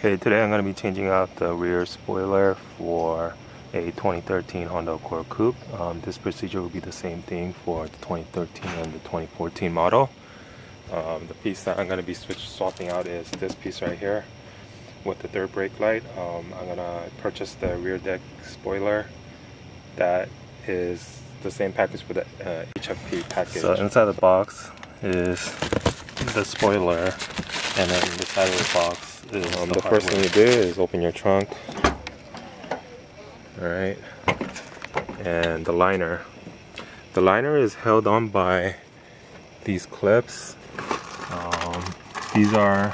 Okay, today I'm going to be changing out the rear spoiler for a 2013 Honda Accord Coupe. Um, this procedure will be the same thing for the 2013 and the 2014 model. Um, the piece that I'm going to be switch swapping out is this piece right here with the third brake light. Um, I'm going to purchase the rear deck spoiler that is the same package for the uh, HFP package. So inside the box is the spoiler and then the side of the box um, the, first thing you do is open your trunk. Alright. And the liner. The liner is held on by these clips. Um, these are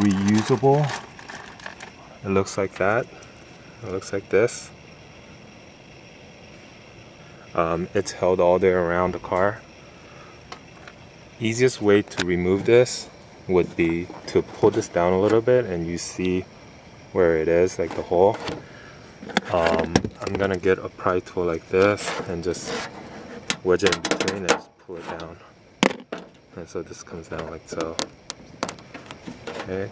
reusable. It looks like that. It looks like this. Um, it's held all the way around the car. Easiest way to remove this would be to pull this down a little bit and you see where it is, like the hole. Um, I'm gonna get a pry tool like this and just wedge it in between and just pull it down. And so this comes down like so. Okay.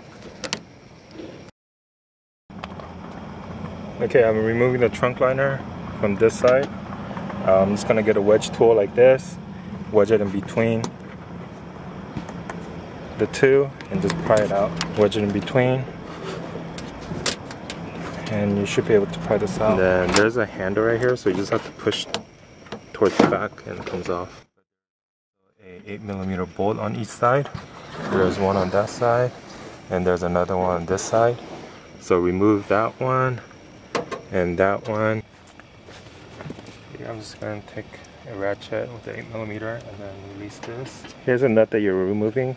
Okay, I'm removing the trunk liner from this side. I'm just gonna get a wedge tool like this, wedge it in between, the two and just pry it out. Wedge it in between. And you should be able to pry this out. And then there's a handle right here, so you just have to push towards the back and it comes off. A 8 millimeter bolt on each side. There's one on that side, and there's another one on this side. So remove that one and that one. I'm just gonna take a ratchet with the 8 millimeter and then release this. Here's a nut that you're removing.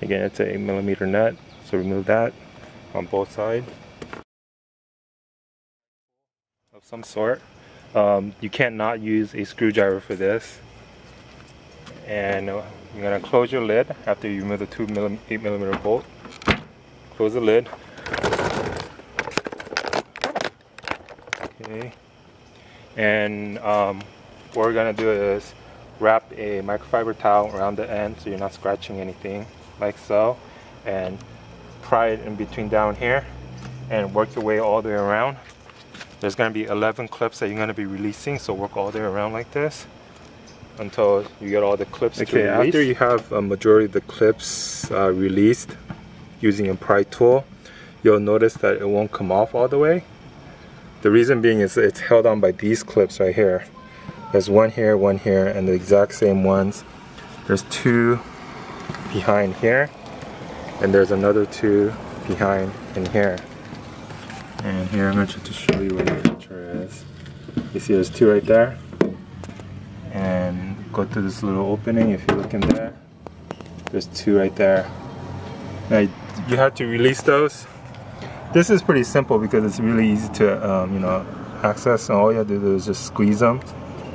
Again, it's a 8 millimeter nut, so remove that on both sides. Of some sort. Um, you can't use a screwdriver for this. And uh, you're gonna close your lid after you remove the two millim 8 millimeter bolt. Close the lid. Okay. And um, what we're gonna do is wrap a microfiber towel around the end so you're not scratching anything like so and pry it in between down here and work your way all the way around. There's going to be 11 clips that you're going to be releasing so work all the way around like this until you get all the clips okay after you have a majority of the clips uh, released using a pry tool you'll notice that it won't come off all the way. The reason being is it's held on by these clips right here. There's one here one here and the exact same ones. There's two behind here and there's another two behind in here. And here I'm going to show you where the picture is. You see there's two right there? And go through this little opening if you look in there. There's two right there. Now you have to release those. This is pretty simple because it's really easy to um, you know access. And all you have to do is just squeeze them.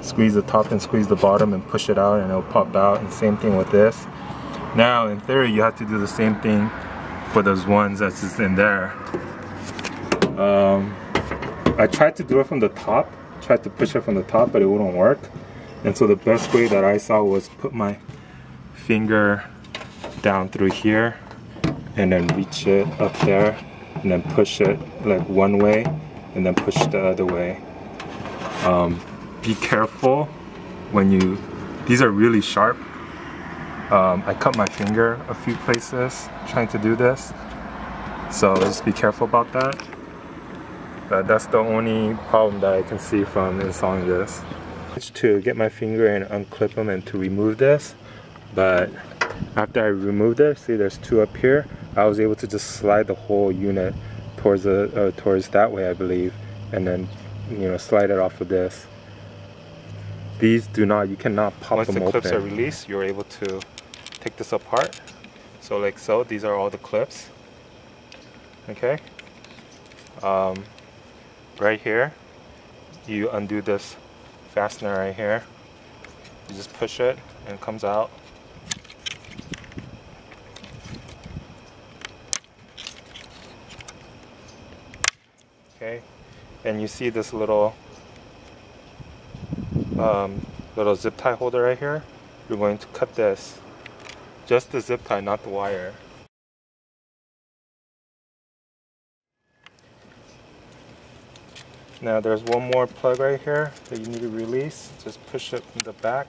Squeeze the top and squeeze the bottom and push it out and it'll pop out. And same thing with this now, in theory, you have to do the same thing for those ones that's just in there. Um, I tried to do it from the top, tried to push it from the top, but it wouldn't work. And so the best way that I saw was put my finger down through here and then reach it up there and then push it like one way and then push the other way. Um, be careful when you, these are really sharp um, I cut my finger a few places trying to do this. So just be careful about that. But that's the only problem that I can see from installing this. It's to get my finger and unclip them and to remove this. But after I removed it, see there's two up here, I was able to just slide the whole unit towards the uh, towards that way I believe and then you know slide it off of this these do not you cannot pop Once them the clips are released you're able to take this apart. So like so, these are all the clips. Okay. Um, right here, you undo this fastener right here. You just push it and it comes out. Okay, and you see this little um, little zip tie holder right here. You're going to cut this just the zip tie, not the wire. Now there's one more plug right here that you need to release. Just push it in the back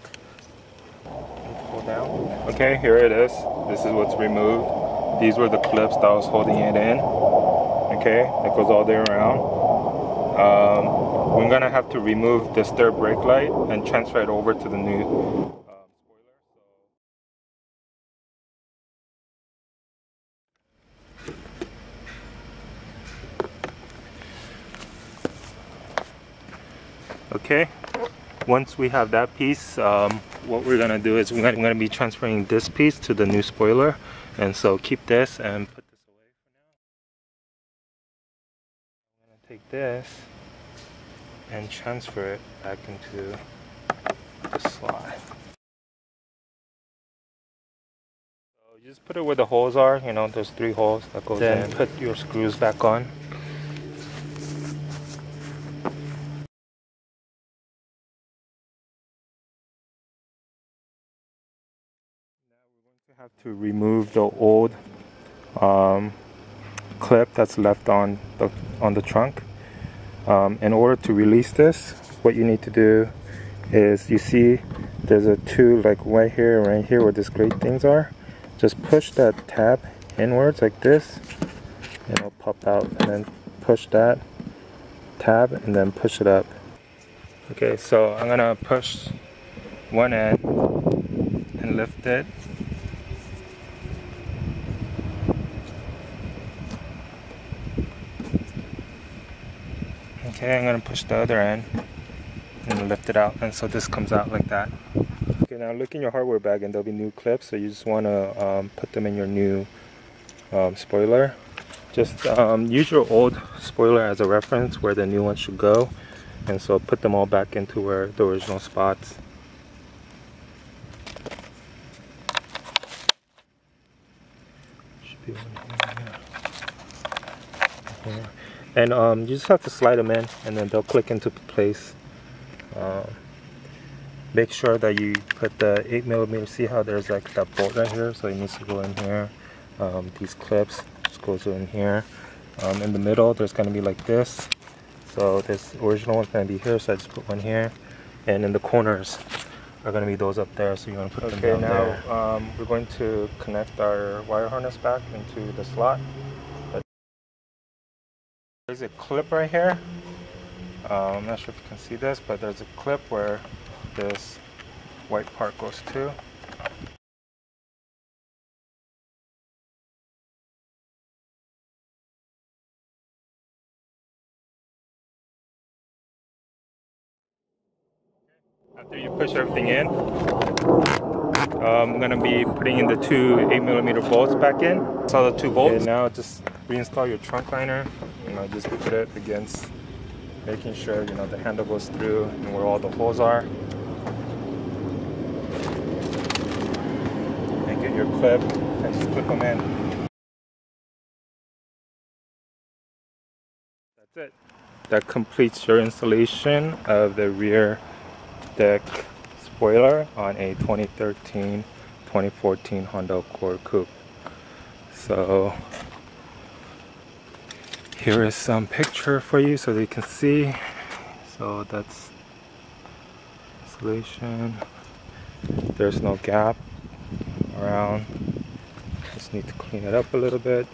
pull down. Okay, here it is. This is what's removed. These were the clips that I was holding it in. Okay, it goes all the way around. Um, we're gonna have to remove this third brake light and transfer it over to the new okay. Once we have that piece um, what we're gonna do is we're gonna, we're gonna, be transferring this piece to the new spoiler. And so keep this and put this away for now. I'm gonna take this and transfer it back into the slot. So you just put it where the holes are you know there's three holes that goes then in. Put your screws back on have to remove the old um, clip that's left on the on the trunk. Um, in order to release this what you need to do is you see there's a two like right here right here where these great things are. Just push that tab inwards like this and it'll pop out and then push that tab and then push it up. Okay so I'm gonna push one end and lift it Okay, I'm gonna push the other end and lift it out and so this comes out like that. Okay, now look in your hardware bag and there'll be new clips so you just want to um, put them in your new um, spoiler. Just um, use your old spoiler as a reference where the new one should go and so put them all back into where the original spots. Should be one here and um, you just have to slide them in and then they'll click into place. Um, make sure that you put the 8 millimeter see how there's like that bolt right here? So it needs to go in here. Um, these clips just goes in here. Um, in the middle there's going to be like this. So this original one's going to be here so I just put one here. And in the corners are going to be those up there so you want to put okay, them down now, there. Um, we're going to connect our wire harness back into the slot there's a clip right here. Uh, I'm not sure if you can see this, but there's a clip where this white part goes to. After you push everything in, Um, I'm gonna be putting in the two 8mm bolts back in. So the two bolts. And now just reinstall your trunk liner. You know just put it against making sure you know the handle goes through and where all the holes are. And get your clip and just clip them in. That's it. That completes your installation of the rear deck spoiler on a 2013 2014 Honda Accord Coupe. So here is some picture for you so that you can see. So that's insulation. there's no gap around. Just need to clean it up a little bit